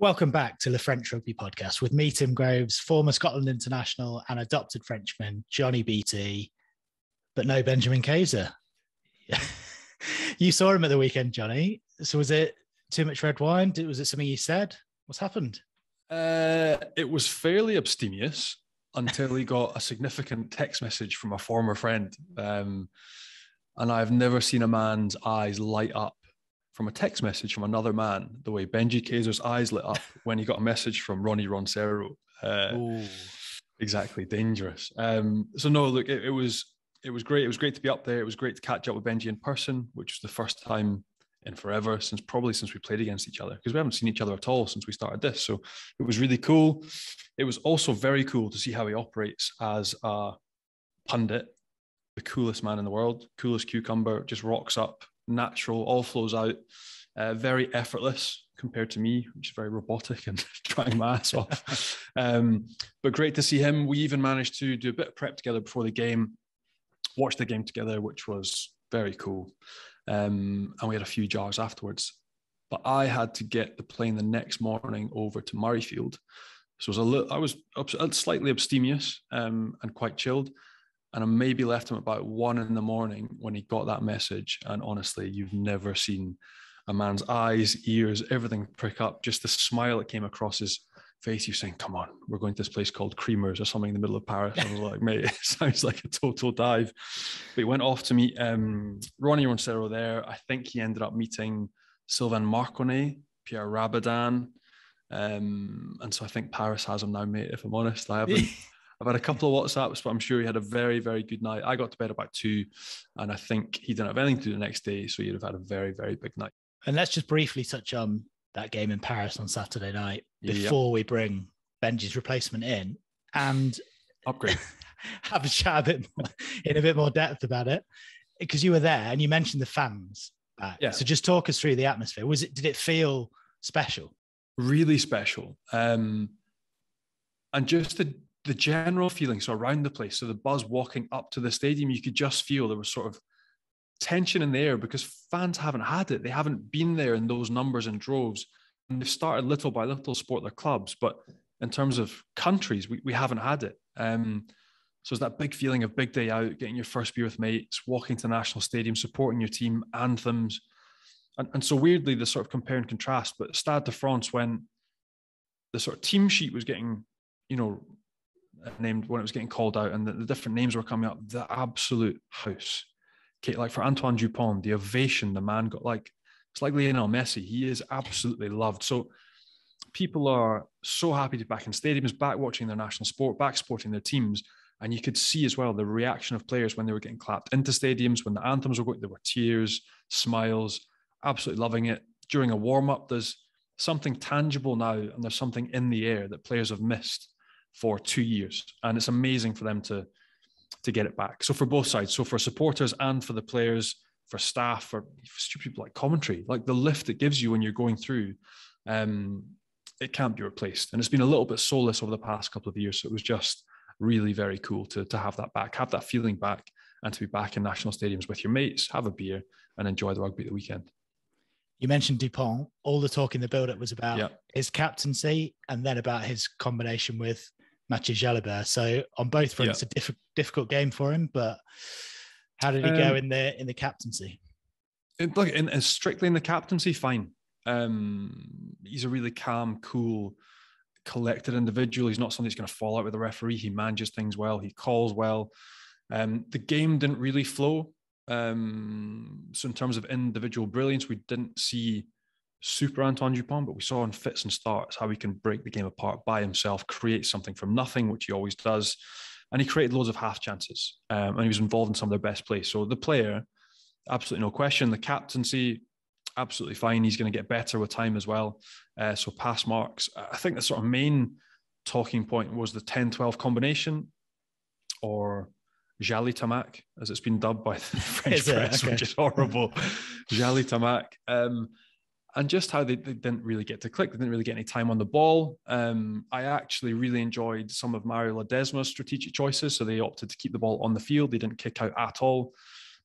Welcome back to the French Rugby Podcast with me, Tim Groves, former Scotland international and adopted Frenchman, Johnny Beattie, but no Benjamin Kayser. you saw him at the weekend, Johnny. So was it too much red wine? Was it something you said? What's happened? Uh, it was fairly abstemious until he got a significant text message from a former friend. Um, and I've never seen a man's eyes light up from a text message from another man, the way Benji Kayser's eyes lit up when he got a message from Ronnie Roncero. Uh, exactly, dangerous. Um, so no, look, it, it, was it was great. It was great to be up there. It was great to catch up with Benji in person, which was the first time in forever since probably since we played against each other because we haven't seen each other at all since we started this. So it was really cool. It was also very cool to see how he operates as a pundit, the coolest man in the world, coolest cucumber, just rocks up natural, all flows out, uh, very effortless compared to me, which is very robotic and trying my ass off. Um, but great to see him. We even managed to do a bit of prep together before the game, watch the game together, which was very cool. Um, and we had a few jars afterwards. But I had to get the plane the next morning over to Murrayfield. So it was a little, I was slightly abstemious um, and quite chilled and I maybe left him about one in the morning when he got that message. And honestly, you've never seen a man's eyes, ears, everything prick up. Just the smile that came across his face. Was saying, Come on, we're going to this place called Creamers or something in the middle of Paris. I was like, Mate, it sounds like a total dive. But he went off to meet um, Ronnie Roncero there. I think he ended up meeting Sylvain Marconnet, Pierre Rabadan. Um, and so I think Paris has him now, mate, if I'm honest. I haven't. I've had a couple of WhatsApps, but I'm sure he had a very, very good night. I got to bed about two, and I think he didn't have anything to do the next day, so he'd have had a very, very big night. And let's just briefly touch on that game in Paris on Saturday night before yep. we bring Benji's replacement in and upgrade. have a chat a bit more, in a bit more depth about it because you were there and you mentioned the fans. Back. Yeah. So just talk us through the atmosphere. Was it? Did it feel special? Really special. Um, and just the the general feeling so around the place so the buzz walking up to the stadium you could just feel there was sort of tension in the air because fans haven't had it. They haven't been there in those numbers and droves. And they've started little by little support their clubs but in terms of countries we, we haven't had it. Um, so it's that big feeling of big day out getting your first beer with mates walking to the national stadium supporting your team anthems. And, and so weirdly the sort of compare and contrast but stade de france when the sort of team sheet was getting you know named when it was getting called out and the, the different names were coming up, the absolute house. Okay, like for Antoine Dupont, the ovation the man got like it's like Lionel Messi. He is absolutely loved. So people are so happy to be back in stadiums, back watching their national sport, back supporting their teams. And you could see as well the reaction of players when they were getting clapped into stadiums, when the anthems were going, there were tears, smiles, absolutely loving it. During a warm up, there's something tangible now, and there's something in the air that players have missed for two years, and it's amazing for them to to get it back. So for both sides, so for supporters and for the players, for staff, for, stupid people like commentary, like the lift it gives you when you're going through, um, it can't be replaced. And it's been a little bit soulless over the past couple of years. So it was just really very cool to to have that back, have that feeling back, and to be back in national stadiums with your mates, have a beer, and enjoy the rugby at the weekend. You mentioned Dupont. All the talk in the build-up was about yeah. his captaincy, and then about his combination with Matthieu Jalibert. So on both fronts, yeah. a diff- difficult game for him. But how did he um, go in the in the captaincy? Look, in, in strictly in the captaincy, fine. Um, he's a really calm, cool, collected individual. He's not somebody who's going to fall out with the referee. He manages things well. He calls well. Um, the game didn't really flow. Um, so in terms of individual brilliance, we didn't see super Antoine Dupont, but we saw in fits and starts how he can break the game apart by himself, create something from nothing, which he always does. And he created loads of half chances um, and he was involved in some of their best plays. So the player, absolutely no question. The captaincy, absolutely fine. He's going to get better with time as well. Uh, so pass marks. I think the sort of main talking point was the 10 12 combination or Jalitamack, as it's been dubbed by the French press, okay. which is horrible. Jalitamack. Um, and just how they, they, didn't really get to click. They didn't really get any time on the ball. Um, I actually really enjoyed some of Mario Ledesma's strategic choices. So they opted to keep the ball on the field. They didn't kick out at all.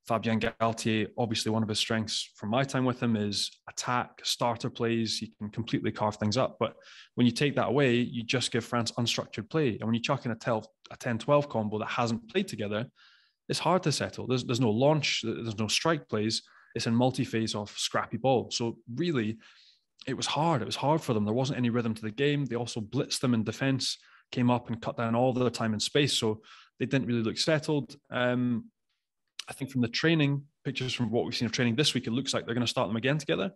Fabien Galthié, obviously one of his strengths from my time with him is attack, starter plays. He can completely carve things up. But when you take that away, you just give France unstructured play. And when you chuck in a 12, a 10-12 combo that hasn't played together, it's hard to settle. There's, there's no launch, there's no strike plays. It's in multi-phase off scrappy ball. So really, it was hard. It was hard for them. There wasn't any rhythm to the game. They also blitzed them in defense, came up and cut down all the time and space. So they didn't really look settled. Um, I think from the training pictures from what we've seen of training this week, it looks like they're going to start them again together,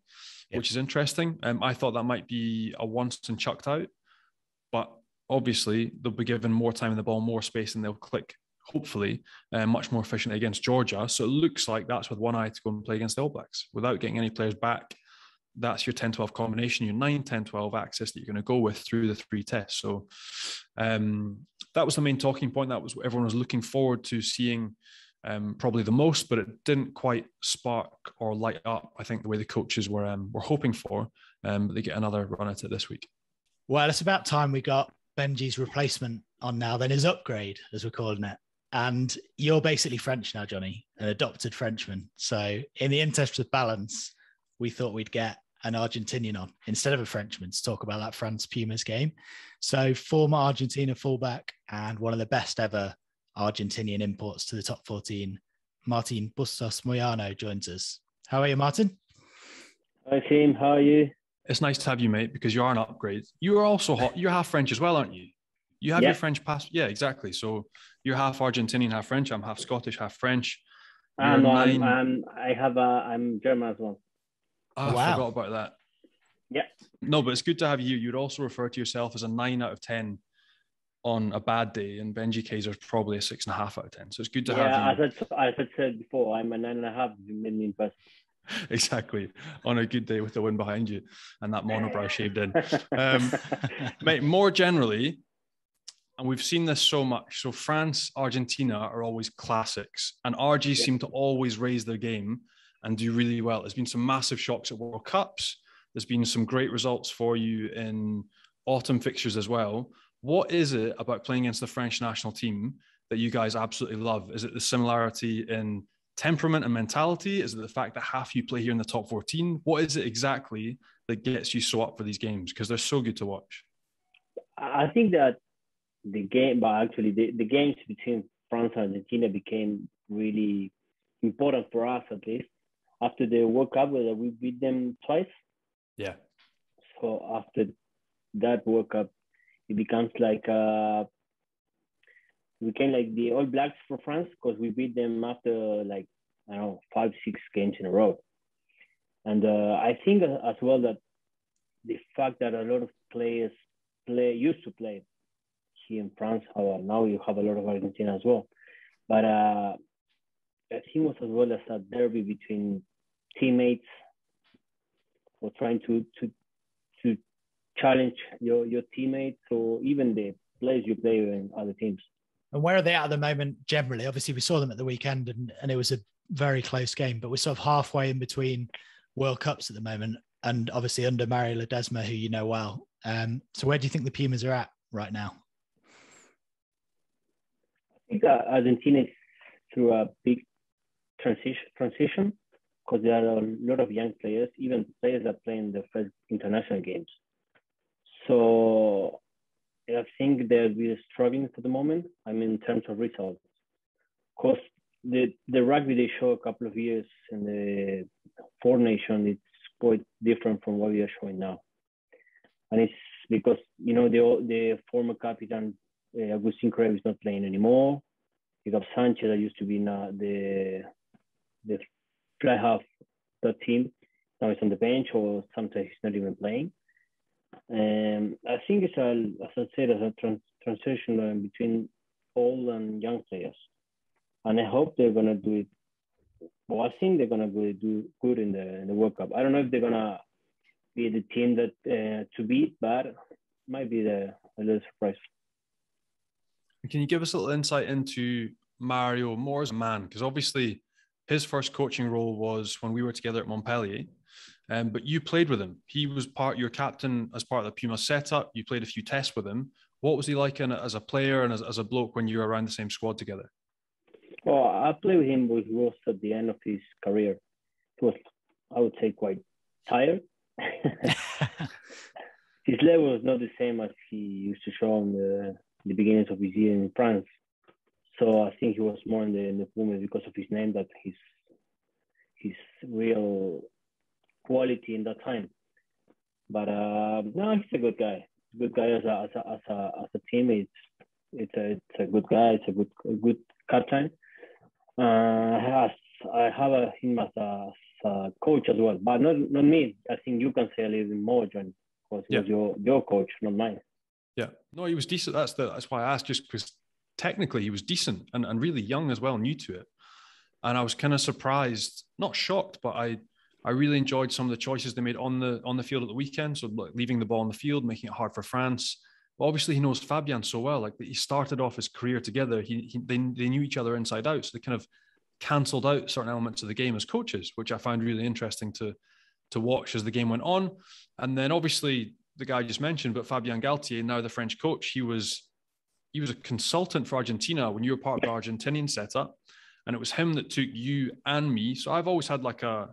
yep. which is interesting. Um, I thought that might be a once and chucked out, but obviously they'll be given more time in the ball, more space, and they'll click hopefully uh, much more efficient against Georgia. So it looks like that's with one eye to go and play against the All Blacks without getting any players back. That's your 10 12 combination, your 9 10 12 axis that you're going to go with through the three tests. So um, that was the main talking point. That was what everyone was looking forward to seeing um, probably the most, but it didn't quite spark or light up. I think the way the coaches were um, were hoping for, um, but they get another run at it this week. Well, it's about time we got Benji's replacement on now. Then his upgrade, as we're calling it. And you're basically French now, Johnny, an adopted Frenchman. So, in the interest of balance, we thought we'd get an Argentinian on instead of a Frenchman to talk about that France Pumas game. So, former Argentina fullback and one of the best ever Argentinian imports to the top 14. Martin Bustos Moyano joins us. How are you, Martin? Hi, team. How are you? It's nice to have you, mate, because you are an upgrade. You are also hot. You're half French as well, aren't you? You have yeah. your French passport. Yeah, exactly. So you're half Argentinian, half French. I'm half Scottish, half French. Um, I'm, I'm, I have a, I'm German as well. Oh, wow. I forgot about that. Yeah. No, but it's good to have you. You'd also refer to yourself as a nine out of 10 on a bad day, and Benji Kayser is probably a six and a half out of ten. So it's good to yeah, have. Yeah, as, I, as I said before, I'm a nine and a half million person. exactly on a good day with the wind behind you and that monobrow shaved in. Um, mate, more generally, and we've seen this so much. So France, Argentina are always classics, and RG yeah. seem to always raise their game and do really well. There's been some massive shocks at World Cups. There's been some great results for you in autumn fixtures as well. What is it about playing against the French national team that you guys absolutely love? Is it the similarity in temperament and mentality? Is it the fact that half you play here in the top 14? What is it exactly that gets you so up for these games? Because they're so good to watch. I think that the game, but actually the, the games between France and Argentina became really important for us at least. After the World Cup, where we beat them twice. Yeah. So after that World Cup, it becomes like uh, we became like the All Blacks for France because we beat them after like I don't know five six games in a row, and uh, I think as well that the fact that a lot of players play used to play in France, however, now you have a lot of Argentina as well, but uh, I think was as well as a derby between teammates or trying to to to challenge your your teammates or even the players you play in other teams. And where are they at at the moment? Generally, obviously, we saw them at the weekend, and, and it was a very close game. But we're sort of halfway in between World Cups at the moment, and obviously under Mario Ledesma, who you know well. Um, so where do you think the Pumas are at right now? I think uh, Argentina is through a big transition transition because there are a lot of young players, even players that play in the first international games. So I think that we're struggling for the moment. I mean, in terms of results, because the the rugby they show a couple of years in the four nation, it's quite different from what we are showing now, and it's because you know the the former captain uh, Agustin Creevy is not playing anymore. You have Sanchez that used to be uh, the the fly half the team. Now he's on the bench or sometimes he's not even playing. Um, I think it's a, as I said, as a trans- transition between old and young players, and I hope they're gonna do it. Well, I think they're gonna do good in the in the World Cup. I don't know if they're gonna be the team that uh, to beat, but might be the a little surprise. Can you give us a little insight into Mario more as a man? Because obviously, his first coaching role was when we were together at Montpellier, um, but you played with him. He was part your captain as part of the Puma setup. You played a few tests with him. What was he like in, as a player and as, as a bloke when you were around the same squad together? Well, I played with him was at the end of his career. He was, I would say, quite tired. his level was not the same as he used to show on the, the beginnings of his year in France. So I think he was more in the, in the movement because of his name that his his real quality in that time. But uh, no, he's a good guy. Good guy as a as a as a, as a teammate. It's a it's a good guy. It's a good a good captain. Uh, has, I have a, him as a, as a coach as well, but not not me. I think you can say a little bit more, John, because Yeah. your your coach, not mine. Yeah, no, he was decent. That's the that's why I asked, just because technically he was decent and, and really young as well, new to it. And I was kind of surprised, not shocked, but I I really enjoyed some of the choices they made on the on the field at the weekend. So like leaving the ball on the field, making it hard for France. But obviously he knows Fabien so well. Like he started off his career together. He, he they, they knew each other inside out. So they kind of cancelled out certain elements of the game as coaches, which I found really interesting to to watch as the game went on. And then obviously the guy I just mentioned, but Fabien Galthié, now the French coach, he was he was a consultant for Argentina when you were part of the Argentinian setup, and it was him that took you and me. So I've always had like a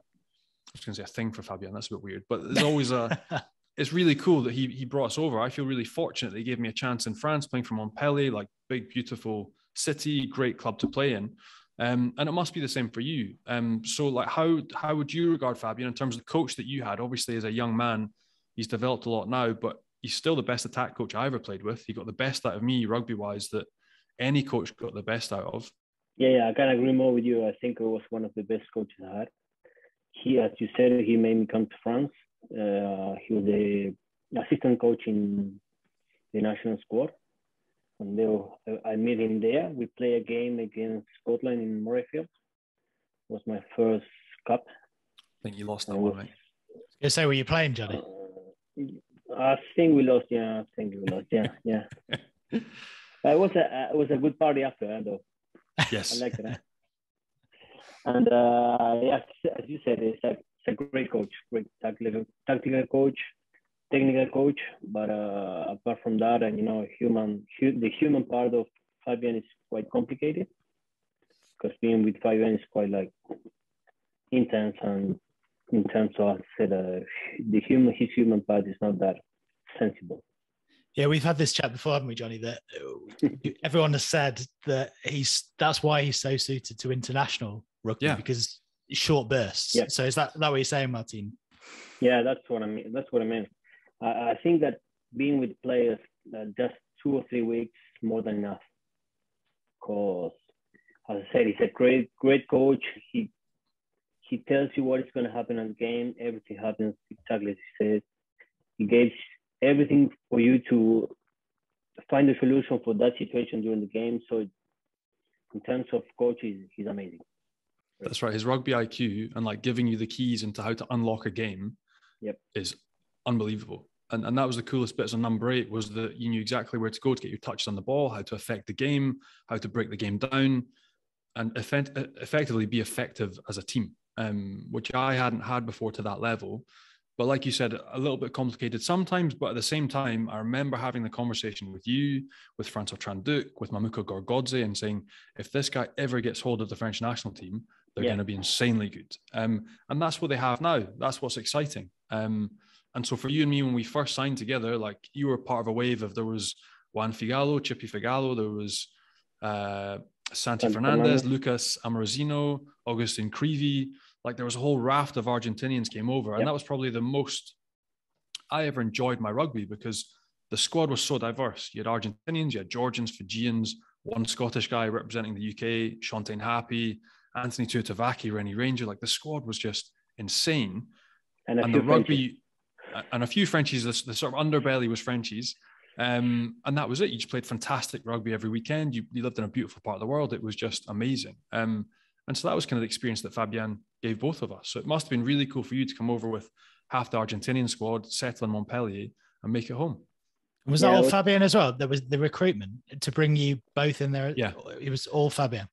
I was going to say a thing for Fabien. That's a bit weird, but there's always a. it's really cool that he he brought us over. I feel really fortunate that he gave me a chance in France, playing for Montpellier, like big, beautiful city, great club to play in. Um, and it must be the same for you. Um, so like how how would you regard Fabien in terms of the coach that you had? Obviously, as a young man, he's developed a lot now, but he's still the best attack coach I ever played with. He got the best out of me rugby wise that any coach got the best out of. Yeah, yeah, I can agree more with you. I think it was one of the best coaches I had. He, as you said, he made me come to France. Uh, he was the assistant coach in the national squad. And they were, I met him there. We play a game against Scotland in Murrayfield. It was my first cup. I think you lost that I one, was- mate. You say, were you playing, Johnny? Uh, I think we lost. Yeah, I think we lost. Yeah, yeah. Uh, it was a it was a good party after uh, though. Yes. I like that. And uh, yeah, as you said, it's a, it's a great coach, great tactical, tactical coach, technical coach. But uh, apart from that, and you know, human, hu- the human part of Fabien is quite complicated because being with Fabien is quite like intense and in terms of, as I said, uh, the human, his human part is not that sensible. Yeah, we've had this chat before, haven't we, Johnny? That uh, everyone has said that he's that's why he's so suited to international rugby Yeah. because short bursts. Yeah. So is that that what you're saying, Martin? Yeah, that's what I mean. That's what I mean. I, I think that being with players uh, just two or three weeks more than enough. Because, as I said, he's a great, great coach. He he tells you what is going to happen in the game. Everything happens exactly as he says. He gives everything for you to find a solution for that situation during the game. So, in terms of coaches, he's, amazing. That's right. His rugby IQ and like giving you the keys into how to unlock a game Yep. is unbelievable. And, and that was the coolest bits on number eight was that you knew exactly where to go to get your touches on the ball, how to affect the game, how to break the game down, and effect, effectively be effective as a team, um, which I hadn't had before to that level. But like you said, a little bit complicated sometimes. But at the same time, I remember having the conversation with you, with Francois Trinh-Duc, with Mamuka Gorgodze, and saying, if this guy ever gets hold of the French national team, they're Yeah. going to be insanely good. Um, and that's what they have now. That's what's exciting. Um, and so for you and me, when we first signed together, like you were part of a wave of there was Juan Figallo, Chippy Figallo, there was uh, Santi Fernandez, Fernandez. Lucas Amorosino, Agustin Creevy. Like there was a whole raft of Argentinians came over, and Yep. that was probably the most I ever enjoyed my rugby because the squad was so diverse. You had Argentinians, you had Georgians, Fijians, one Scottish guy representing the UK, Shantaine Happy, Anthony Tuitavake, René Ranger. Like the squad was just insane. And, and the Frenchies. rugby, and a few Frenchies, the, the sort of underbelly was Frenchies. Um, and that was it. You just played fantastic rugby every weekend. You, you lived in a beautiful part of the world. It was just amazing. Um, and so that was kind of the experience that Fabien gave both of us. So it must have been really cool for you to come over with half the Argentinian squad, settle in Montpellier, and make it home. Was Yeah, that all was- Fabien as well? There was the recruitment to bring you both in there. Yeah. It was all Fabien.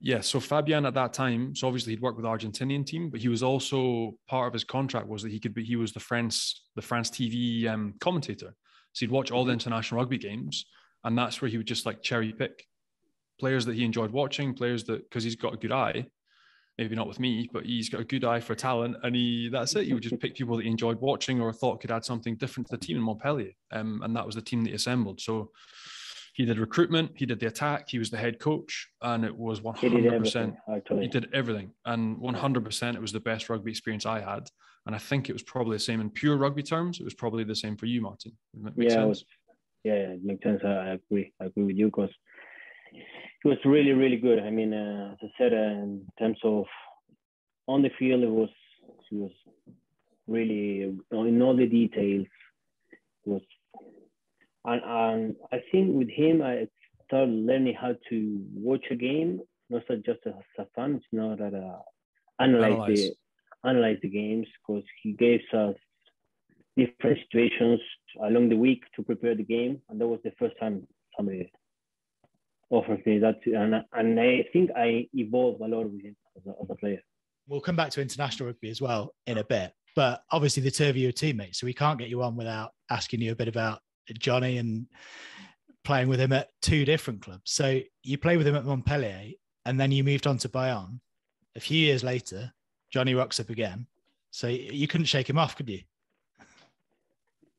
Yeah, so Fabien at that time, so obviously he'd worked with the Argentinian team, but he was also part of his contract was that he could be he was the France the France TV um, commentator. So he'd watch all the international rugby games, and that's where he would just like cherry pick players that he enjoyed watching, players that because he's got a good eye. Maybe not with me, but he's got a good eye for talent, and he that's it. He would just pick people that he enjoyed watching or thought could add something different to the team in Montpellier, um, and that was the team that he assembled. So he did recruitment, he did the attack, he was the head coach, and it was 100%. He did, he did everything. And 100% it was the best rugby experience I had. And I think it was probably the same in pure rugby terms. It was probably the same for you, Martin. Yeah, was, yeah, it makes sense. I agree. I agree with you because it was really, really good. I mean, uh, as I said, uh, in terms of on the field, it was, it was really in all the details. It was and, and I think with him, I started learning how to watch a game, not just as a fan, it's not that uh, analyze, analyze the analyze the games because he gave us different situations along the week to prepare the game, and that was the first time somebody offered me that, and and I think I evolved a lot with him as a, as a player. We'll come back to international rugby as well in a bit, but obviously the two of you are teammates, so we can't get you on without asking you a bit about Johnny and playing with him at two different clubs. So you play with him at Montpellier and then you moved on to Bayonne. A few years later, Johnny rocks up again. So you couldn't shake him off, could you?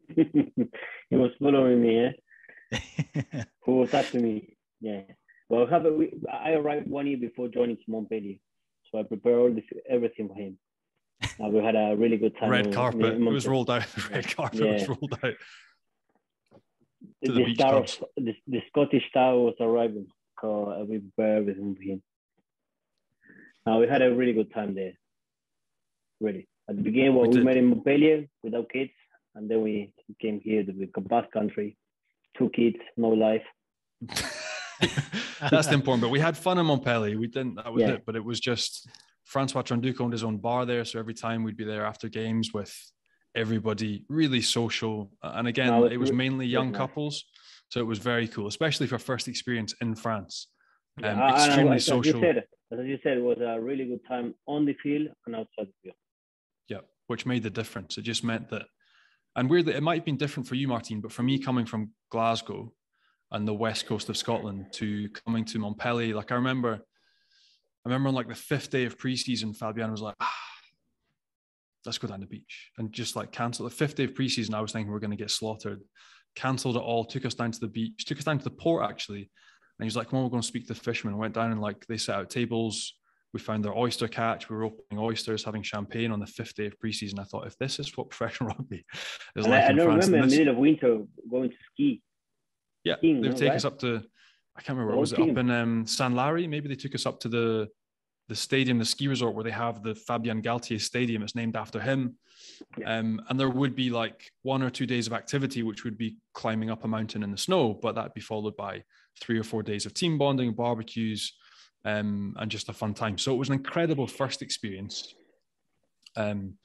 he was following me, yeah. Who was after me? Yeah. Well, have a, I arrived one year before joining Montpellier, so I prepared all this, everything for him. We had a really good time. Red carpet. it was rolled out. The red carpet yeah. was rolled out the, the star of, the, the Scottish star was arriving. So we prepared everything for him. Uh, we had a really good time there. Really. At the beginning, well, we, we met in Montpellier without kids, and then we came here to the Basque country. Two kids, no life. That's the important. But we had fun in Montpellier. We didn't. That was yeah. it. But it was just Francois Trinh-Duc owned his own bar there, so every time we'd be there after games with everybody, really social. And again, no, it was mainly young couples. So it was very cool, especially for first experience in France. Um, yeah, extremely as social. You said, as you said, it was a really good time on the field and outside the field. Yeah, which made the difference. It just meant that, and weirdly, it might have been different for you, Martin, but for me, coming from Glasgow and the west coast of Scotland to coming to Montpellier, like I remember, I remember on like the fifth day of preseason, Fabien was like, ah, let's go down the beach and just like cancel the fifth day of preseason. I was thinking we are going to get slaughtered. Cancelled it all, took us down to the beach, took us down to the port actually. And he was like, come on, we're going to speak to the fishermen. Went down and like they set out tables. We found their oyster catch. We were opening oysters, having champagne on the fifth day of preseason. I thought, if this is what professional rugby is and like I, I France, remember in the middle of winter going to ski. Yeah, they would take right? us up to, I can't remember, was it up in um, Saint-Lary? Maybe they took us up to the the stadium, the ski resort where they have the Fabien Galthié Stadium. It's named after him. Yeah. Um, and there would be like one or two days of activity, which would be climbing up a mountain in the snow, but that'd be followed by three or four days of team bonding, barbecues, um, and just a fun time. So it was an incredible first experience um,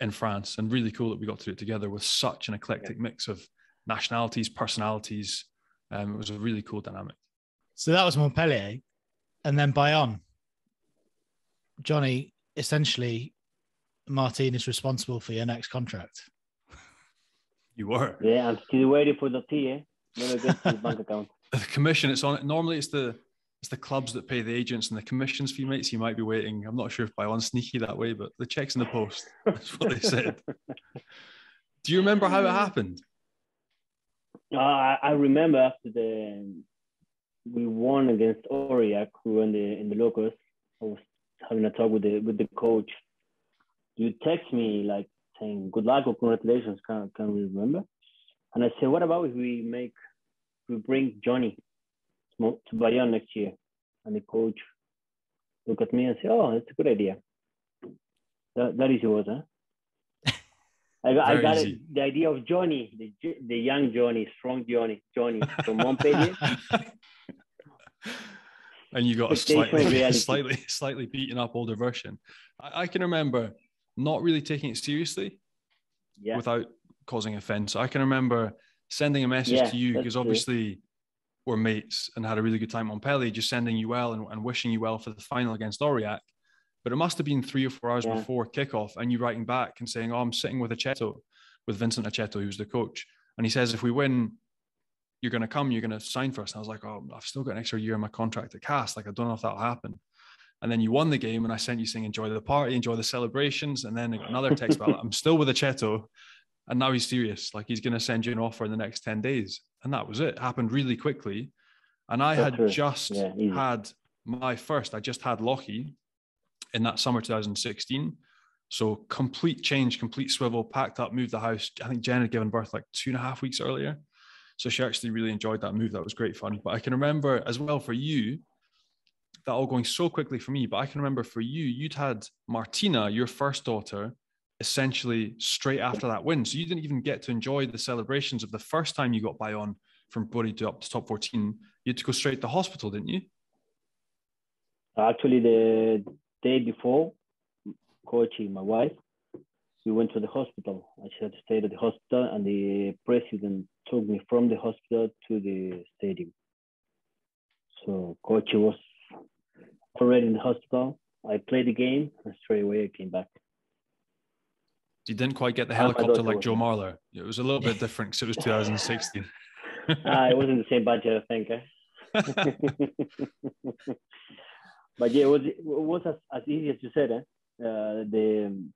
in France and really cool that we got to do it together with such an eclectic yeah. mix of nationalities, personalities. Um, it was a really cool dynamic. So that was Montpellier. And then Bayonne, Johnny, essentially, Martin is responsible for your next contract. You were. Yeah, I'm still waiting for the T. Eh? Never get to the bank account. The commission, it's on. Normally, it's the it's the clubs that pay the agents and the commissions fee mates. You might be waiting. I'm not sure if by one sneaky that way, but the checks in the post. That's what they said. Do you remember how it happened? Uh, I remember after the we won against Aurillac, who were in the in the locals. I was having a talk with the with the coach, you text me like saying good luck or congratulations. Can can we remember? And I said, what about if we make we bring Johnny to Bayonne next year? And the coach look at me and say, oh, that's a good idea. That that is yours, huh? I got, I got it, the idea of Johnny, the, the young Johnny, strong Johnny, Johnny from Montpellier. and you got a slightly, slightly, slightly beaten up older version. I, I, can remember not really taking it seriously yeah. without causing offense. I can remember sending a message yeah, to you because obviously we're mates and had a really good time on Pelly, just sending you well and, and, wishing you well for the final against Aurillac. But it must have been three or four hours yeah. before kickoff, and you writing back and saying, "Oh, I'm sitting with Etcheto, with Vincent Etcheto, who's the coach, and he says if we win you're going to come, you're going to sign for us. And I was like, oh, I've still got an extra year in my contract at Castres. Like, I don't know if that'll happen. And then you won the game, and I sent you saying, enjoy the party, enjoy the celebrations. And then another text about, I'm still with Etcheto. And now he's serious. Like, he's going to send you an offer in the next 10 days. And that was it. it happened really quickly. And I That's had true. just yeah, had my first, I just had Lockie in that summer 2016. So complete change, complete swivel, packed up, moved the house. I think Jen had given birth like two and a half weeks earlier. So she actually really enjoyed that move. That was great fun. But I can remember as well for you, that all going so quickly for me. But I can remember for you, you'd had Martina, your first daughter, essentially straight after that win. So you didn't even get to enjoy the celebrations of the first time you got Bayonne from Pro D2 up to top 14. You had to go straight to hospital, didn't you? Actually, the day before, coaching my wife, we went to the hospital. I had to stay at the hospital, and the president took me from the hospital to the stadium. So coach was already in the hospital. I played the game, and straight away I came back. You didn't quite get the helicopter like Joe Marler. It was a little bit different because it was 2016. uh, ah, it wasn't the same budget, I think. Eh? but yeah, it was, it was as, as easy as you said. Eh? Uh, the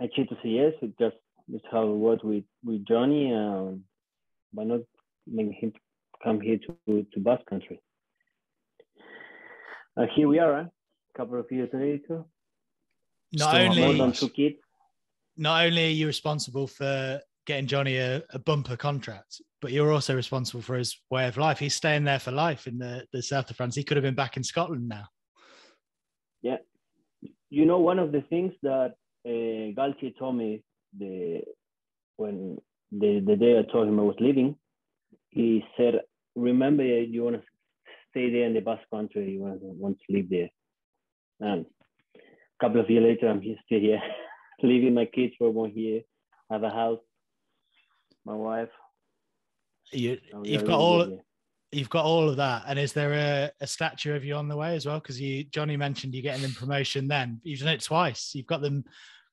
I chose to say yes. It just just how it was with with Johnny. Um, why not making him come here to to Basque Country? And here we are, a couple of years later. Not Still only two kids. Not only are you responsible for getting Johnny a, a, bumper contract, but you're also responsible for his way of life. He's staying there for life in the, the south of France. He could have been back in Scotland now. You know, one of the things that uh, Galthié told me the when the, the day I told him I was leaving, he said, "Remember, you want to stay there in the Basque Country. You want to, want to live there." And a couple of years later, I'm still here, leaving my kids for one year. I have a house, my wife. You, you've got all. You've got all of that, and is there a, a statue of you on the way as well? Because you, Johnny mentioned you getting them promotion. Then you've done it twice. You've got them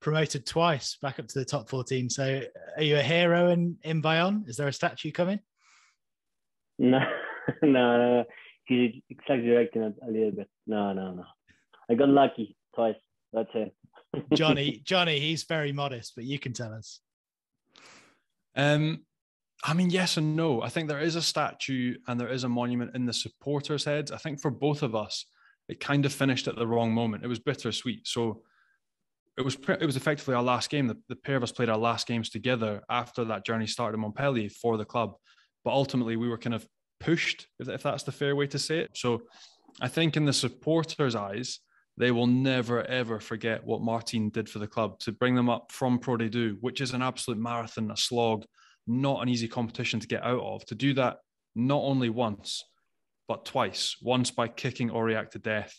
promoted twice back up to the top 14. So are you a hero in, in Bayonne? Is there a statue coming? No, no, no. He's exaggerating a little bit. No, no, no. I got lucky twice. That's it. Johnny, Johnny, he's very modest, but you can tell us. Um, I mean, yes and no. I think there is a statue and there is a monument in the supporters' heads. I think for both of us, it kind of finished at the wrong moment. It was bittersweet. So it was it was effectively our last game. The, the pair of us played our last games together after that journey started in Montpellier for the club. But ultimately, we were kind of pushed, if, if that's the fair way to say it. So I think in the supporters' eyes, they will never ever forget what Martin did for the club to bring them up from Pro D2, which is an absolute marathon, a slog, not an easy competition to get out of. To do that not only once, but twice. Once by kicking Aurillac to death,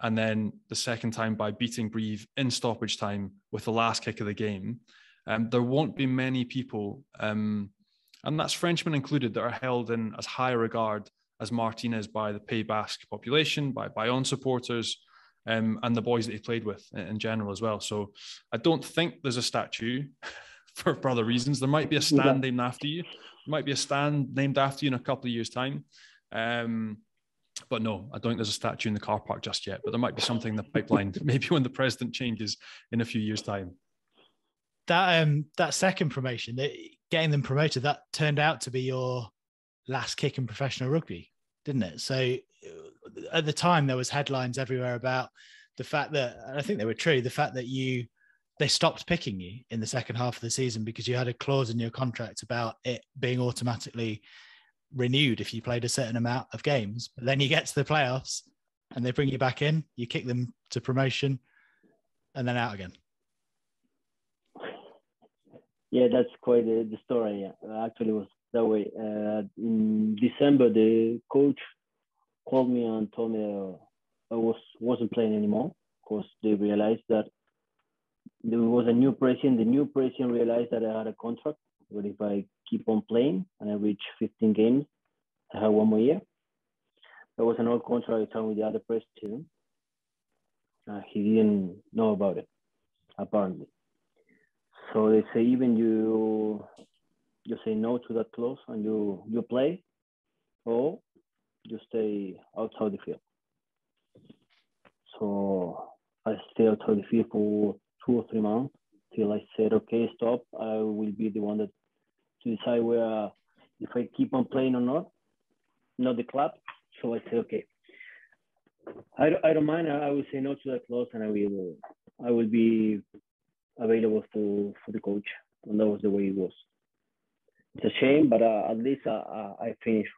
and then the second time by beating Brive in stoppage time with the last kick of the game. Um, there won't be many people, um, and that's Frenchmen included, that are held in as high regard as Martinez by the Pays Basque population, by Bayonne supporters, um, and the boys that he played with in general as well. So I don't think there's a statue for, for other reasons. There might be a stand yeah. named after you. There might be a stand named after you in a couple of years' time. Um, but no, I don't think there's a statue in the car park just yet. But there might be something in the pipeline, maybe when the president changes in a few years' time. That um that second promotion, that getting them promoted, that turned out to be your last kick in professional rugby, didn't it? So uh, at the time, there was headlines everywhere about the fact that I think they were true. The fact that you they stopped picking you in the second half of the season because you had a clause in your contract about it being automatically renewed if you played a certain amount of games. But then you get to the playoffs and they bring you back in, you kick them to promotion, and then out again. Yeah, that's quite the, story. Yeah. Actually, was that way. Uh, in December, the coach called me and told me uh, I was wasn't playing anymore because they realized that there was a new president. The new president realized that I had a contract but if I keep on playing and I reach 15 games, I have one more year. There was an old contract I signed with the other president. Uh, he didn't know about it, apparently. So they say even you you say no to that clause and you you play, or you stay outside the field. So I stayed outside the field for two or three months till I said, okay, stop. I will be the one that to decide where if I keep on playing or not, not the club. So I said, okay, I, I don't mind. I will say no to that clause, and I will I will be available for for the coach. And that was the way it was. It's a shame, but uh, at least uh, I finished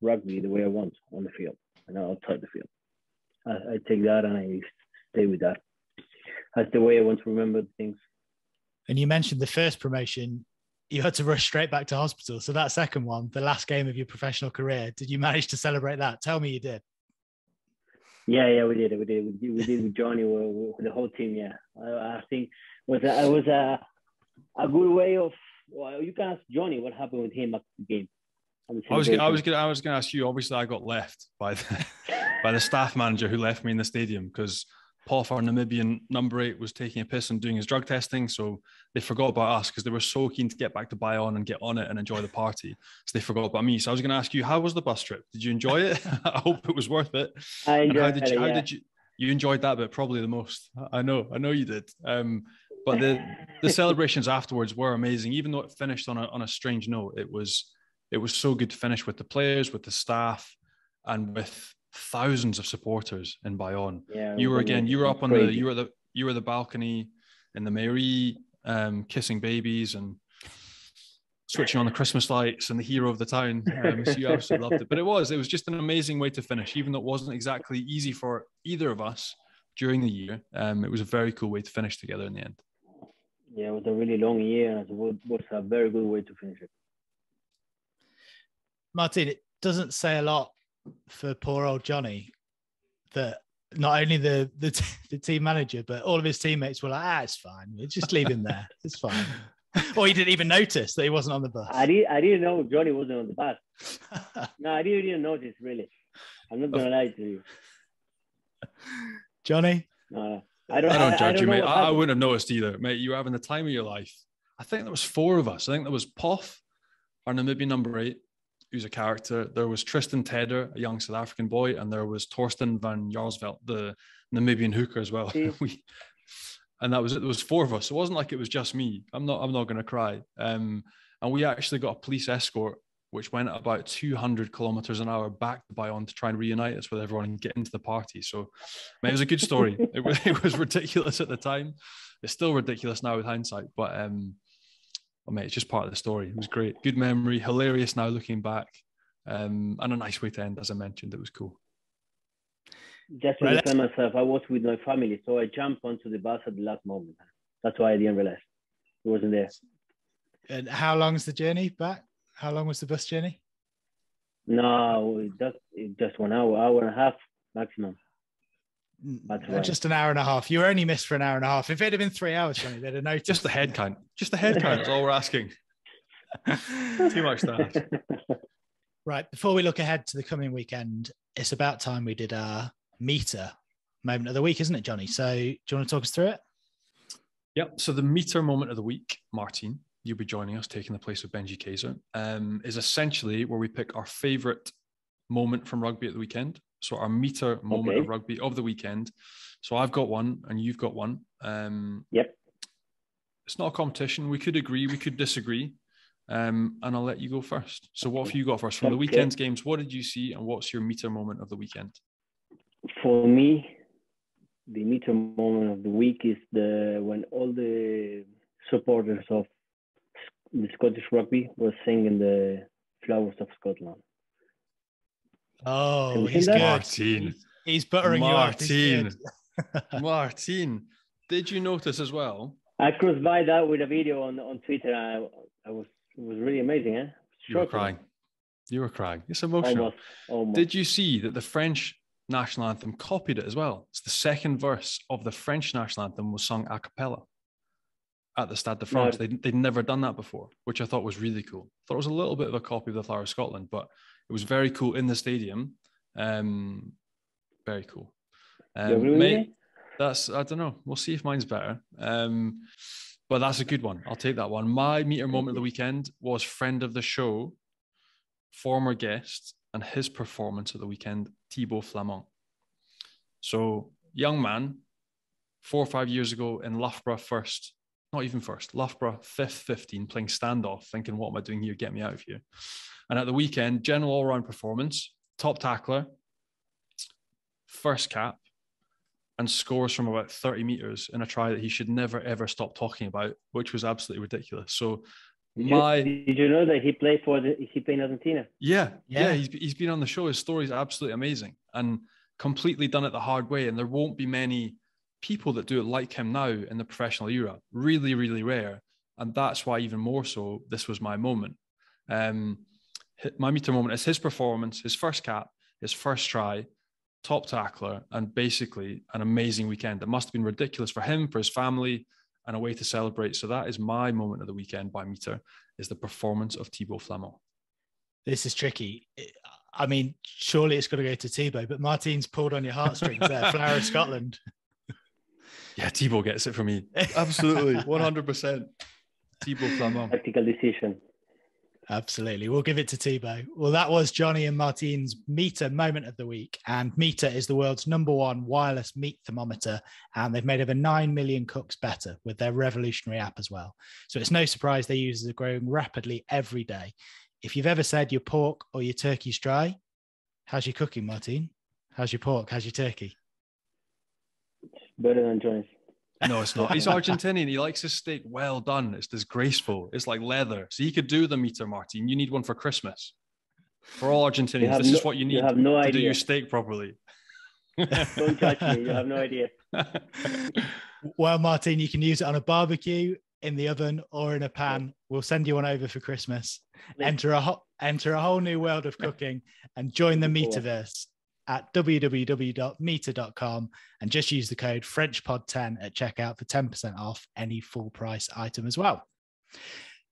rugby the way I want on the field and outside the field. I, I take that and I stay with that. That's the way I want to remember things. And you mentioned the first promotion, you had to rush straight back to hospital. So that second one, the last game of your professional career, did you manage to celebrate that? Tell me you did. Yeah, yeah, we did. We did. We did, we did with Johnny, with the whole team. Yeah, I, I think was a, it was a a good way of. Well, you can ask Johnny what happened with him after the game. I was, I was gonna, I was gonna ask you. Obviously, I got left by the by the staff manager who left me in the stadium because Paul, our Namibian number eight, was taking a piss and doing his drug testing. So they forgot about us because they were so keen to get back to Bayonne and get on it and enjoy the party. So they forgot about me. So I was going to ask you, how was the bus trip? Did you enjoy it? I hope it was worth it. I enjoyed how did you, it, how yeah. did you, you enjoyed that bit probably the most. I know, I know you did. Um, but the the celebrations afterwards were amazing. Even though it finished on a on a strange note, it was it was so good to finish with the players, with the staff, and with thousands of supporters in Bayonne. Yeah, you were again, you were up on crazy. the you were the you were the balcony in the mairie, um, kissing babies and switching on the Christmas lights and the hero of the town. Um, so you absolutely loved it. But it was, it was just an amazing way to finish, even though it wasn't exactly easy for either of us during the year. Um, it was a very cool way to finish together in the end. Yeah, it was a really long year, and it was was a very good way to finish it. Martin, it doesn't say a lot for poor old Johnny that not only the the, t- the team manager, but all of his teammates were like, ah, it's fine. We'll just leave him there. It's fine. or he didn't even notice that he wasn't on the bus. I didn't. I didn't know Johnny wasn't on the bus. No, I didn't even notice really. I'm not gonna lie to you. Johnny, No, I don't. I don't judge you, mate. I, I wouldn't have noticed either, mate. You were having the time of your life. I think there was four of us. I think there was Poff, our Namibian number eight, who's a character. There was Tristan Tedder, a young South African boy, and there was Torsten van Jaarsveld, the Namibian hooker as well. We, and that was it. There was four of us. It wasn't like it was just me. I'm not. I'm not going to cry. Um, and we actually got a police escort, which went at about 200 kilometers an hour back to Bayonne to try and reunite us with everyone and get into the party. So, it was a good story. it, was, it was ridiculous at the time. It's still ridiculous now with hindsight, but um, well, mate, it's just part of the story. It was great, good memory, hilarious now looking back, um, and a nice way to end. As I mentioned, it was cool. Just to Right. defend myself, I was with my family, so I jumped onto the bus at the last moment. That's why I didn't realize it wasn't there. and how long's the journey back? How long was the bus journey? No, just just one hour, hour and a half maximum. That's right. Just an hour and a half. You were only missed for an hour and a half. If it had been three hours, Johnny, they'd have noticed. Just the head count. Just the head count. That's all we're asking. Too much to. Right. Before we look ahead to the coming weekend, it's about time we did our MEATER moment of the week, isn't it, Johnny? So do you want to talk us through it? Yep. So the MEATER moment of the week, Martin, you'll be joining us, taking the place of Benji Kayser, um, is essentially where we pick our favorite moment from rugby at the weekend. So our MEATER moment Okay. of rugby of the weekend. So I've got one, and you've got one. Um, Yep. It's not a competition. We could agree, we could disagree, um, and I'll let you go first. So what have you got first from the Okay. weekend's games? What did you see, and what's your MEATER moment of the weekend? For me, the MEATER moment of the week is the when all the supporters of the Scottish rugby were singing the Flowers of Scotland. Oh, he's seen good. that? Martin. He's, he's buttering you up. Martin. good. Martin, did you notice as well? I crossed by that with a video on, on Twitter. I, I was it was really amazing, eh? You were crying. You were crying. It's emotional. Almost, almost. Did you see that the French national anthem copied it as well? It's the second verse of the French national anthem was sung a cappella at the Stade de France. No. They'd, they'd never done that before, which I thought was really cool. thought it was a little bit of a copy of the Flower of Scotland, but it was very cool in the stadium. Um, very cool. Um, agree mate, that's I don't know. We'll see if mine's better. Um, but that's a good one. I'll take that one. My MEATER moment of the weekend was friend of the show, former guest and his performance of the weekend, Thibaud Flament. So, young man, four or five years ago in Loughborough first, not even first, Loughborough fifth, 15, playing standoff, thinking, what am I doing here? Get me out of here. And at the weekend, general all round performance, top tackler, first cap, and scores from about 30 meters in a try that he should never ever stop talking about, which was absolutely ridiculous. So Did my you, did you know that he played for the he played in Argentina? yeah, yeah, Yeah. he's, he's been on the show. His story is absolutely amazing and completely done it the hard way. And there won't be many people that do it like him now in the professional era. Really, really rare. And that's why, even more so, this was my moment. Um, my MEATER moment is his performance, his first cap, his first try, top tackler, and basically an amazing weekend. It must have been ridiculous for him, for his family, and a way to celebrate. So that is my moment of the weekend by MEATER, is the performance of Thibaud Flament. This is tricky. I mean, surely it's got to go to Thibaud, but Martin's pulled on your heartstrings there. Flower of Scotland. Yeah, Thibaud gets it for me. Absolutely, 100%. Thibaud Flament. Tactical decision. Absolutely. We'll give it to Thibaud. Well, that was Johnnie and Martin's MEATER moment of the week. And MEATER is the world's number one wireless meat thermometer. And they've made over 9 million cooks better with their revolutionary app as well. So it's no surprise their users are growing rapidly every day. If you've ever said your pork or your turkey's dry, how's your cooking, Martin? How's your pork? How's your turkey? Better than Jones. No, it's not. He's Argentinian. He likes his steak well done. It's disgraceful. It's like leather. So he could do the MEATER, Martin. You need one for Christmas. For all Argentinians, have this is what you need you need have no to do idea. your steak properly. Don't judge me. You have no idea. Well, Martin, you can use it on a barbecue, in the oven, or in a pan. We'll send you one over for Christmas. Please. Enter a ho- enter a whole new world of cooking and join the Cool. At www.meater.com and just use the code FrenchPod10 at checkout for 10% off any full price item as well.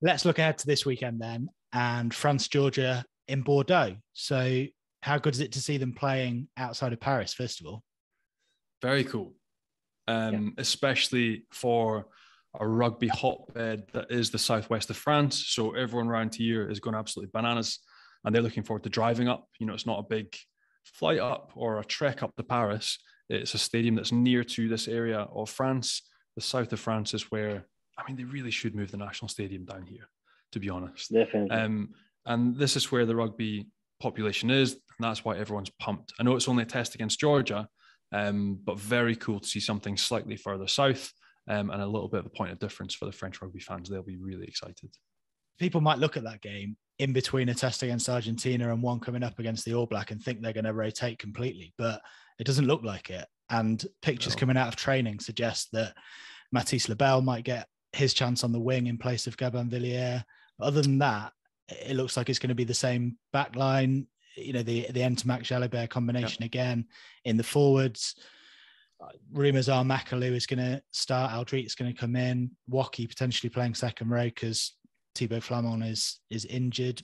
Let's look ahead to this weekend then and France Georgia in Bordeaux. So, how good is it to see them playing outside of Paris, first of all? Very cool. Um, Especially for a rugby hotbed that is the southwest of France. So everyone around here is going absolutely bananas and they're looking forward to driving up. You know, it's not a big flight up or a trek up to Paris. It's a stadium that's near to this area of France. The south of France is where, I mean, they really should move the national stadium down here, to be honest. Definitely. Um, and this is where the rugby population is, and that's why everyone's pumped. I know it's only a test against Georgia, um, but very cool to see something slightly further south um, and a little bit of a point of difference for the French rugby fans. They'll be really excited. people might look at that game in between a test against Argentina and one coming up against the All Black and think they're going to rotate completely, but it doesn't look like it. And pictures No. coming out of training suggest that Matthis Lebel might get his chance on the wing in place of Gabin Villière. But other than that, it looks like it's going to be the same back line. You know, the the Ntamack Jalibert combination again in the forwards. Rumors are Macalou is going to start. Alldritt's going to come in. Woki potentially playing second row because Thibaud Flament is is injured,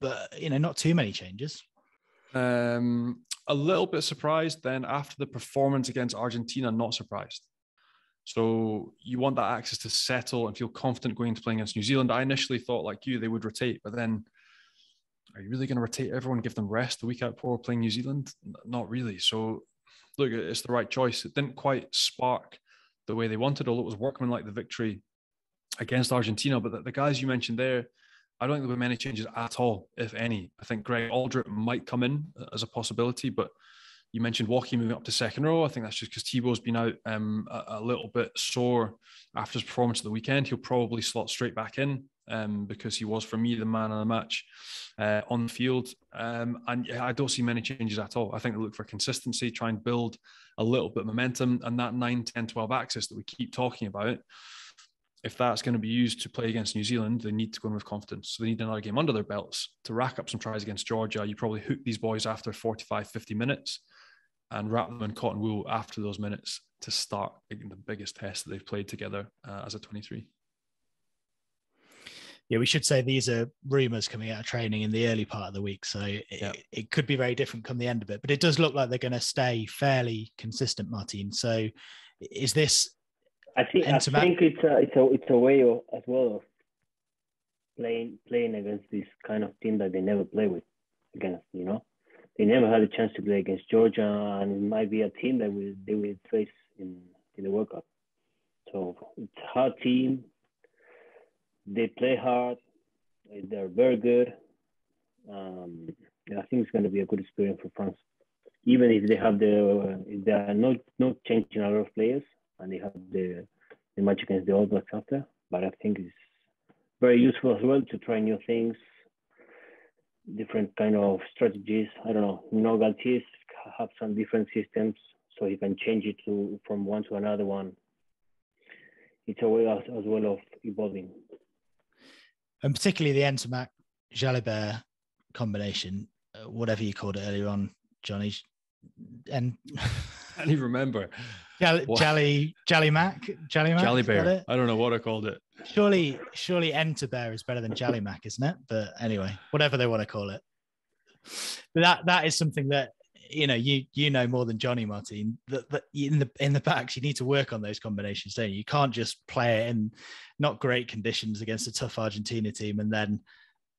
but you know, not too many changes. Um, a little bit surprised then after the performance against Argentina, not surprised. So you want that access to settle and feel confident going into playing against New Zealand. I initially thought like you, they would rotate, but then are you really going to rotate everyone, give them rest the week out before playing New Zealand? Not really. So look, it's the right choice. It didn't quite spark the way they wanted, although it was workmanlike the victory against Argentina. But the, the guys you mentioned there, I don't think there'll be many changes at all, if any. I think Greg Alldritt might come in as a possibility, but you mentioned Woki moving up to second row. I think that's just because Thibaud's been out um, a, a little bit sore after his performance of the weekend. He'll probably slot straight back in um, because he was, for me, the man of the match uh, on the field. Um, and I don't see many changes at all. I think they look for consistency, try and build a little bit of momentum, and that 9, 10, 12 axis that we keep talking about. If that's going to be used to play against New Zealand, they need to go in with confidence. So they need another game under their belts to rack up some tries against Georgia. You probably hook these boys after 45, 50 minutes and wrap them in cotton wool after those minutes to start the biggest test that they've played together uh, as a 23. Yeah, we should say these are rumors coming out of training in the early part of the week, so it, Yeah. it could be very different come the end of it. But it does look like they're going to stay fairly consistent, Martin. So is this I think I And to ma- think it's a it's a it's a way of, as well of playing playing against this kind of team that they never play with. against. You know, they never had a chance to play against Georgia, and it might be a team that will they will face in in the World Cup. So it's a hard team. They play hard. They're very good. Um, I think it's going to be a good experience for France, even if they have the if they are not not changing a lot of players and they have the the match against the All Blacks after. But I think it's very useful as well to try new things, different kind of strategies. I don't know. You Galthié have some different systems, so he can change it to from one to another one. It's a way as, as well of evolving. And particularly the Ntamack Jalibert combination, uh, whatever you called it earlier on, Johnnie. And can't even remember. What? Jolly, Jolly Mac, Jolly Mac. That Bear. I don't know what I called it. Surely, surely Enter Bear is better than Jolly Mac, isn't it? But anyway, whatever they want to call it. But that that is something that you know you you know more than Johnnie Martin. That, that in the in the backs you need to work on those combinations, don't you? You can't just play it in not great conditions against a tough Argentina team and then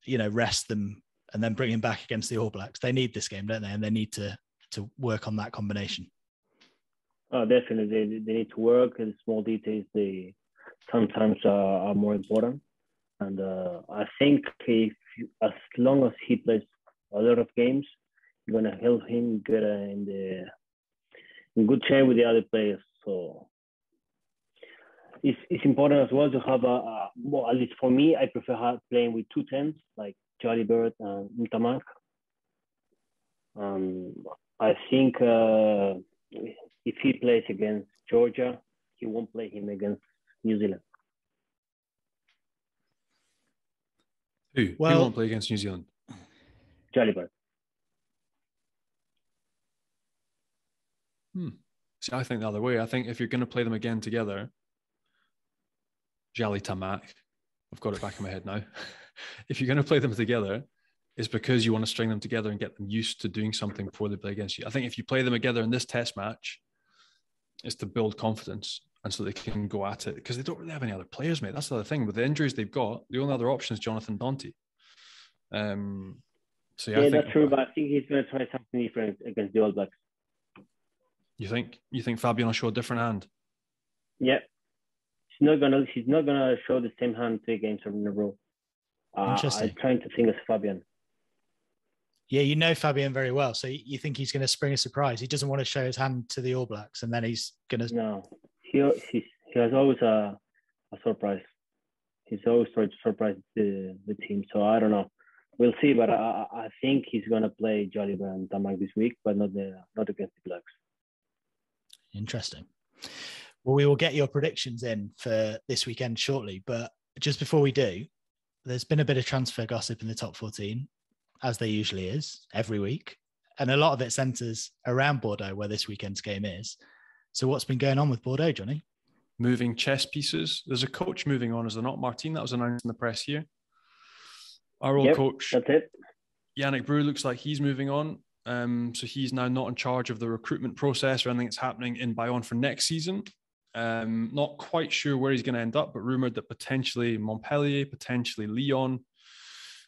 you know rest them and then bring him back against the All Blacks. They need this game, don't they? And they need to to work on that combination. Oh, definitely, they, they need to work. And small details they sometimes are, are more important. And uh, I think if you, as long as he plays a lot of games, you're gonna help him get uh, in the in good shape with the other players. So it's it's important as well to have a, a well at least for me, I prefer playing with two tens like Jalibert and Ntamack. Um, I think. Uh, if he plays against Georgia, he won't play him against New Zealand. Who? Well- Who won't play against New Zealand? Jalibert. Hmm. See, I think the other way. I think if you're going to play them again together, Jalitamack, I've got it back in my head now. if you're going to play them together, it's because you want to string them together and get them used to doing something before they play against you. I think if you play them together in this test match, it's to build confidence and so they can go at it because they don't really have any other players, mate. That's the other thing. With the injuries they've got, the only other option is Jonathan Danty. Um, so yeah, Yeah, I think, that's true, but I think he's going to try something different against the All Blacks. you think you think Fabien will show a different hand. Yeah, she's not gonna she's not gonna show the same hand three games in a row. Uh, Interesting. I'm trying to think as Fabien. Yeah, you know Fabien very well, so you- think he's going to spring a surprise. He doesn't want to show his hand to the All Blacks, and then he's going to. No, he he, he has always a, a surprise. He's always tried to surprise the, the team. So I don't know. We'll see, but I, I think he's gonna play Jalibert and Ntamack this week, but not the not against the Blacks. Interesting. Well, we will get your predictions in for this weekend shortly, but just before we do, there's been a bit of transfer gossip in the top 14, as there usually is every week, and a lot of it centres around Bordeaux, where this weekend's game is. So, what's been going on with Bordeaux, Johnnie? moving chess pieces. There's a coach moving on, is there not, Martin? That was announced in the press here. Our old Yep, coach, That's it. Yannick Bru, looks like he's moving on. Um, so he's now not in charge of the recruitment process or anything that's happening in Bayonne for next season. Um, not quite sure where he's going to end up, but rumored that potentially Montpellier, potentially Lyon,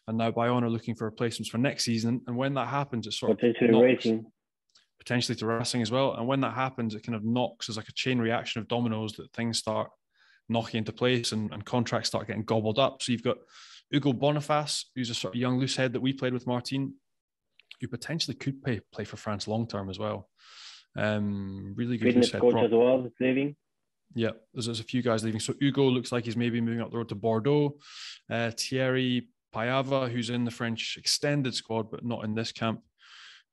and now Bayonne are looking for replacements for next season. And when that happens, it sort of Potentially knocks- racing. potentially to Racing as well. And when that happens, it kind of knocks as like a chain reaction of dominoes that things start knocking into place and, and contracts start getting gobbled up. So you've got Ugo Boniface, who's a sort of young loose head that we played with Martin, who potentially could play play for France long term as well. Um, really good Fitness coach as well leaving. yeah, there's, there's a few guys leaving. So Ugo looks like he's maybe moving up the road to Bordeaux. Uh, Thierry Payava, who's in the French extended squad, but not in this camp,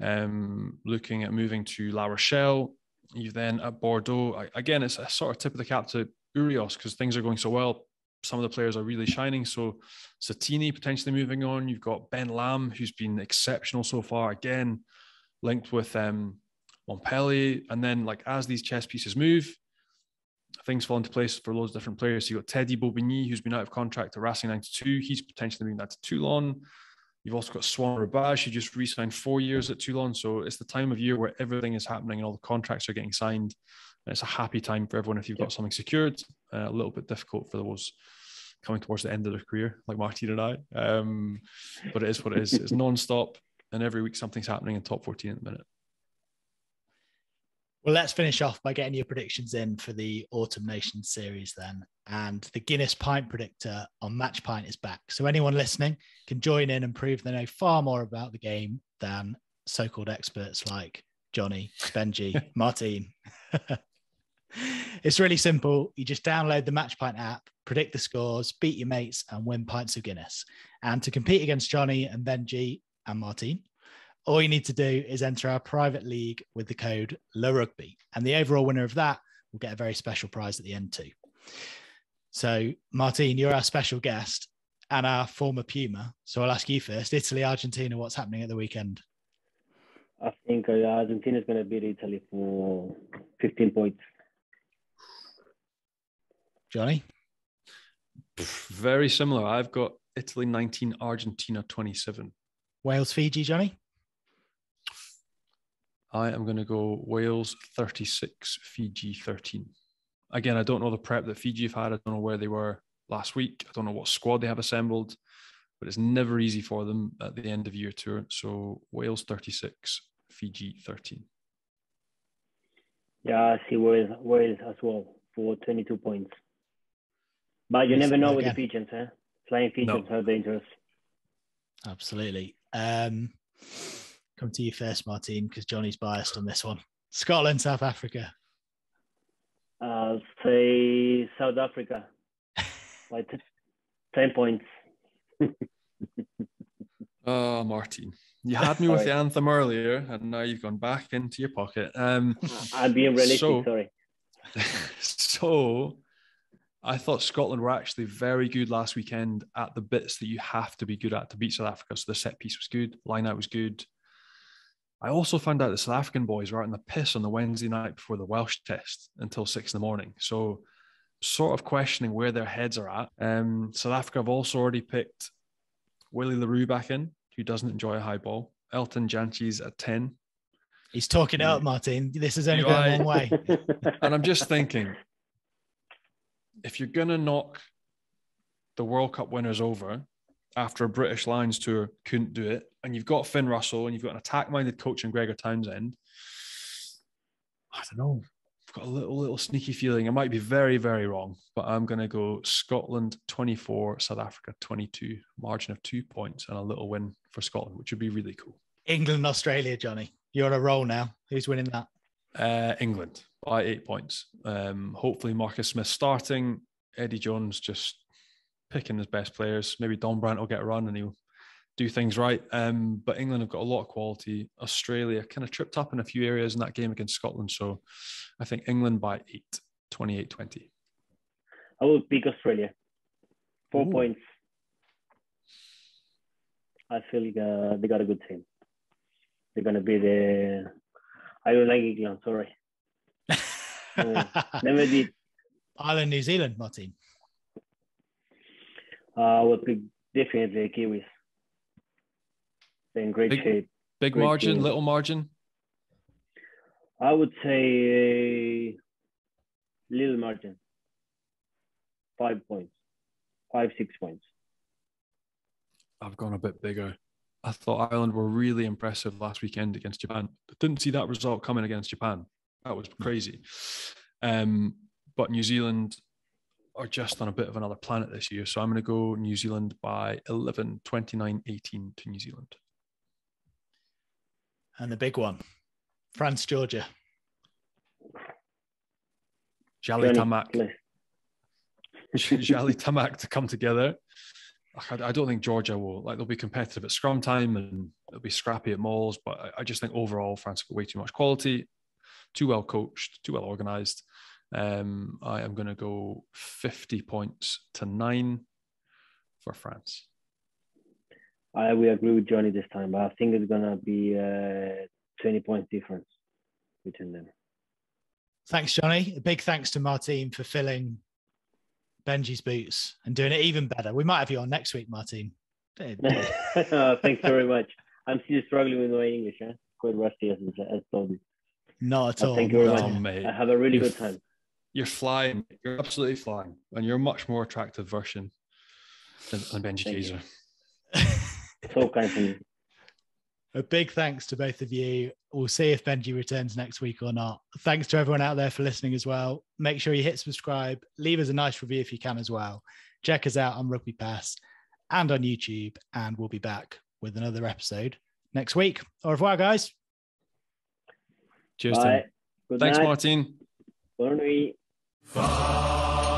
um, looking at moving to La Rochelle. You've then at Bordeaux. I, again, it's a sort of tip of the cap to Urios because things are going so well. Some of the players are really shining. So Satini potentially moving on. You've got Ben Lam, who's been exceptional so far. Again, linked with um, Montpellier. And then, like as these chess pieces move, things fall into place for loads of different players. So you've got Teddy Baubigny, who's been out of contract to Racing 92. He's potentially moving that to Toulon. You've also got Swan Rebbadj, who just re signed four years at Toulon. So it's the time of year where everything is happening and all the contracts are getting signed. And it's a happy time for everyone if you've got something secured. Uh, a little bit difficult for those coming towards the end of their career, like Martin and I. Um, but it is what it is. It's non stop. and every week something's happening in top 14 at the minute. Well, let's finish off by getting your predictions in for the Autumn Nation series then. And the Guinness Pint Predictor on Match Pint is back. So anyone listening can join in and prove they know far more about the game than so called experts like Johnnie, Benji, Martine. it's really simple. You just download the Match Pint app, predict the scores, beat your mates, and win pints of Guinness. And to compete against Johnnie and Benji and Martine, all you need to do is enter our private league with the code LARUGBY. And the overall winner of that will get a very special prize at the end, too. So, Martine, you're our special guest and our former Puma. So I'll ask you first Italy, Argentina, what's happening at the weekend? I think uh, Argentina is going to beat Italy for 15 points. Johnnie? Very similar. I've got Italy 19, Argentina 27. Wales, Fiji, Johnnie? I am going to go Wales 36, Fiji 13. Again, I don't know the prep that Fiji have had. I don't know where they were last week. I don't know what squad they have assembled, but it's never easy for them at the end of year tour. So Wales 36, Fiji 13. Yeah, I see Wales, Wales as well for 22 points. But you never know with the Fijians, huh? Flying Fijians no. are dangerous. Absolutely. Um, come to you first, Martine, because Johnnie's biased on this one. Scotland, South Africa. I'll say South Africa by t- 10 points. oh, Martin. You had me with the anthem earlier, and now you've gone back into your pocket. Um, I'm being realistic, so, sorry. so, I thought Scotland were actually very good last weekend at the bits that you have to be good at to beat South Africa. So the set piece was good, line out was good, I also found out the South African boys were out in the piss on the Wednesday night before the Welsh test until six in the morning. So, sort of questioning where their heads are at. Um, South Africa have also already picked Willie le Roux back in, who doesn't enjoy a high ball. Elton Jantjies at 10. He's talking out, Martin. This is only going one way. and I'm just thinking if you're going to knock the World Cup winners over, after a British Lions tour couldn't do it, and you've got Finn Russell and you've got an attack-minded coach in Gregor Townsend. I don't know. I've got a little little sneaky feeling. I might be very very wrong, but I'm going to go Scotland 24, South Africa 22, margin of two points, and a little win for Scotland, which would be really cool. England, Australia, Johnnie. You're on a roll now. Who's winning that? Uh, England by eight points. Um, hopefully, Marcus Smith starting. Eddie Jones just picking his best players. Maybe Don Brandt will get a run and he'll do things right. Um, but England have got a lot of quality. Australia kind of tripped up in a few areas in that game against Scotland. So I think England by eight, 28 20. I will pick Australia. Four Ooh. points. I feel like, uh, they got a good team. They're going to be the. I don't like England, sorry. uh, never did. Ireland, New Zealand, Martin. Uh, I would pick definitely Kiwis. They're in great big, shape. Big great margin, team. little margin? I would say a little margin. Five points, five, six points. I've gone a bit bigger. I thought Ireland were really impressive last weekend against Japan. Didn't see that result coming against Japan. That was crazy. Um, but New Zealand are just on a bit of another planet this year. So I'm going to go New Zealand by 11, 29, 18 to New Zealand. And the big one, France, Georgia. Jalitamack. Jalitamack to come together. I don't think Georgia will like they'll be competitive at scrum time and they'll be scrappy at mauls, but I just think overall France got way too much quality, too well coached, too well organized. Um, I am going to go 50 points to nine for France. I will agree with Johnnie this time, but I think it's going to be a uh, 20 points difference between them. Thanks, Johnnie. A big thanks to Martine for filling Benji's boots and doing it even better. We might have you on next week, Martine. oh, thanks very much. I'm still struggling with my English. Huh? Quite rusty, as, as told you. Not at all. Thank you very no, much. Mate. I have a really You're good time you're flying. You're absolutely flying, and you're a much more attractive version than, than Benji Kayser. so kind of you. A big thanks to both of you. We'll see if Benji returns next week or not. Thanks to everyone out there for listening as well. Make sure you hit subscribe, leave us a nice review if you can as well. Check us out on Rugby Pass and on YouTube, and we'll be back with another episode next week. Au revoir, guys. Cheers, Bye. Tim. Good Thanks, night. Martin. Bonne nuit. Father.